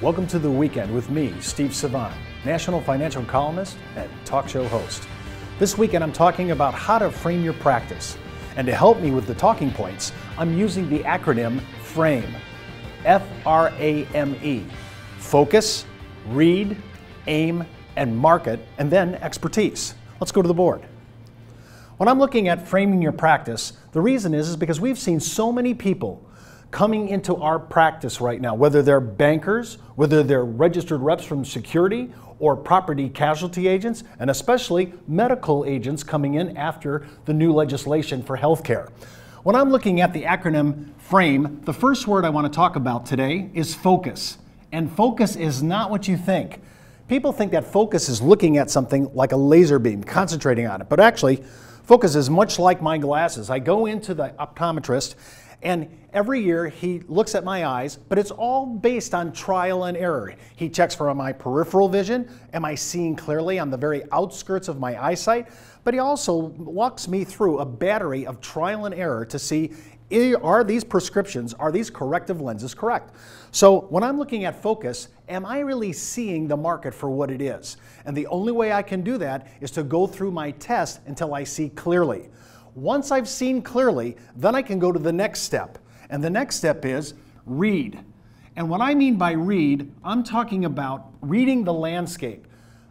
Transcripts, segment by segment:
Welcome to the weekend with me, Steve Savant, national financial columnist and talk show host. This weekend I'm talking about how to frame your practice. And to help me with the talking points, I'm using the acronym FRAME. F R A M E. Focus, read, aim, and market, and then expertise. Let's go to the board. When I'm looking at framing your practice, the reason is, is because we've seen so many people coming into our practice right now, whether they're bankers, whether they're registered reps from security or property casualty agents, and especially medical agents coming in after the new legislation for healthcare. When I'm looking at the acronym FRAME, the first word I want to talk about today is focus. And focus is not what you think. People think that focus is looking at something like a laser beam, concentrating on it. But actually, focus is much like my glasses. I go into the optometrist and every year he looks at my eyes, but it's all based on trial and error. He checks for my peripheral vision. Am I seeing clearly on the very outskirts of my eyesight? But he also walks me through a battery of trial and error to see eh, are these prescriptions, are these corrective lenses correct? So when I'm looking at focus, am I really seeing the market for what it is? And the only way I can do that is to go through my test until I see clearly. Once I've seen clearly, then I can go to the next step. And the next step is read. And what I mean by read, I'm talking about reading the landscape.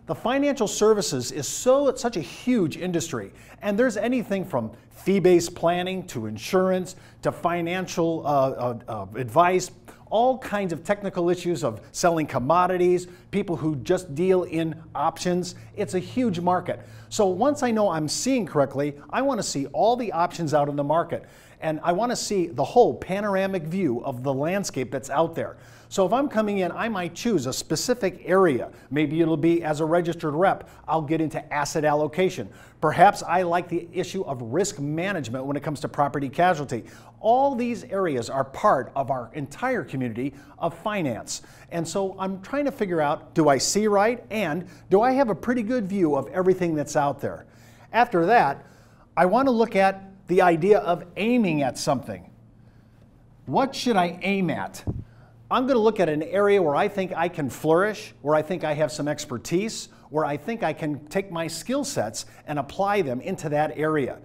The financial services is so such a huge industry, and there's anything from fee-based planning to insurance to financial uh, uh, uh, advice, all kinds of technical issues of selling commodities, people who just deal in options. It's a huge market. So once I know I'm seeing correctly, I want to see all the options out in the market. And I want to see the whole panoramic view of the landscape that's out there. So if I'm coming in, I might choose a specific area. Maybe it'll be as a registered rep, I'll get into asset allocation. Perhaps I like the issue of risk management when it comes to property casualty. All these areas are part of our entire community of finance. And so I'm trying to figure out do I see right and do I have a pretty good view of everything that's out there? After that, I want to look at the idea of aiming at something. What should I aim at? I'm going to look at an area where I think I can flourish, where I think I have some expertise, where I think I can take my skill sets and apply them into that area.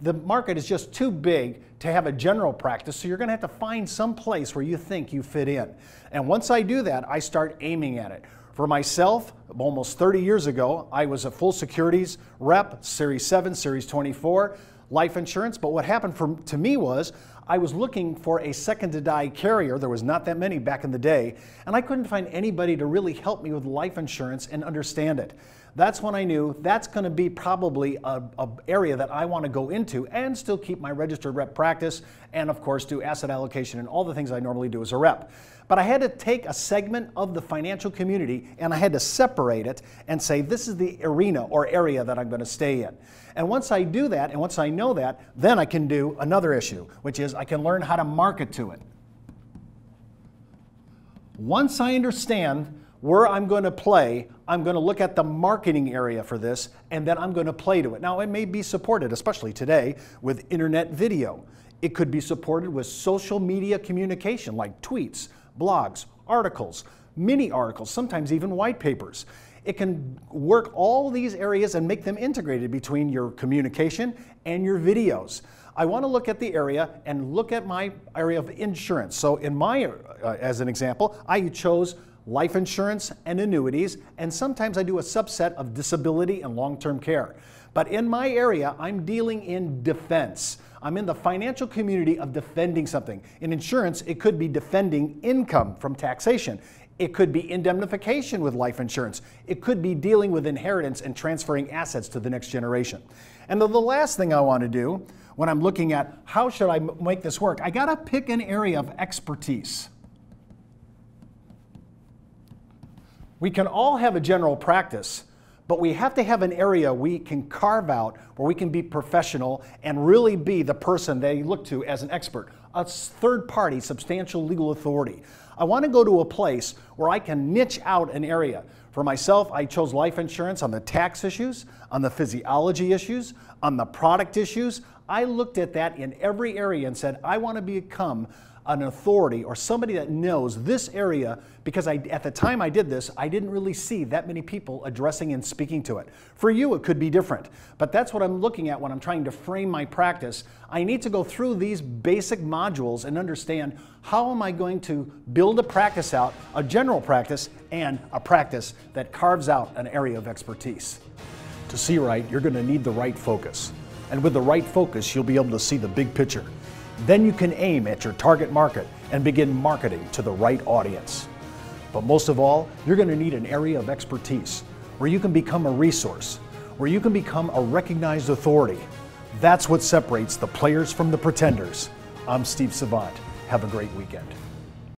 The market is just too big to have a general practice, so you're going to have to find some place where you think you fit in. And once I do that, I start aiming at it. For myself, almost 30 years ago, I was a full securities rep, Series 7, Series 24, life insurance. But what happened for, to me was I was looking for a second to die carrier. There was not that many back in the day, and I couldn't find anybody to really help me with life insurance and understand it. That's when I knew that's going to be probably a, a area that I want to go into and still keep my registered rep practice and of course do asset allocation and all the things I normally do as a rep. But I had to take a segment of the financial community and I had to separate it and say this is the arena or area that I'm going to stay in. And once I do that, and once I know that, then I can do another issue, which is I can learn how to market to it. Once I understand where I'm going to play, I'm going to look at the marketing area for this, and then I'm going to play to it. Now, it may be supported, especially today, with internet video. It could be supported with social media communication like tweets, blogs, articles, mini articles, sometimes even white papers. It can work all these areas and make them integrated between your communication and your videos. I want to look at the area and look at my area of insurance. So in my, uh, as an example, I chose life insurance and annuities, and sometimes I do a subset of disability and long-term care. But in my area, I'm dealing in defense. I'm in the financial community of defending something. In insurance, it could be defending income from taxation. It could be indemnification with life insurance. It could be dealing with inheritance and transferring assets to the next generation. And the last thing I want to do when I'm looking at how should I make this work, I got to pick an area of expertise. We can all have a general practice, but we have to have an area we can carve out where we can be professional and really be the person they look to as an expert, a third party, substantial legal authority. I want to go to a place where I can niche out an area. For myself, I chose life insurance on the tax issues, on the physiology issues, on the product issues. I looked at that in every area and said, I want to become an authority or somebody that knows this area because I, at the time I did this, I didn't really see that many people addressing and speaking to it. For you, it could be different, but that's what I'm looking at when I'm trying to frame my practice. I need to go through these basic modules and understand how am I going to build a practice out, a general practice, and a practice that carves out an area of expertise. To see right, you're going to need the right focus. And with the right focus, you'll be able to see the big picture. Then you can aim at your target market and begin marketing to the right audience. But most of all, you're going to need an area of expertise where you can become a resource, where you can become a recognized authority. That's what separates the players from the pretenders. I'm Steve Savant. Have a great weekend.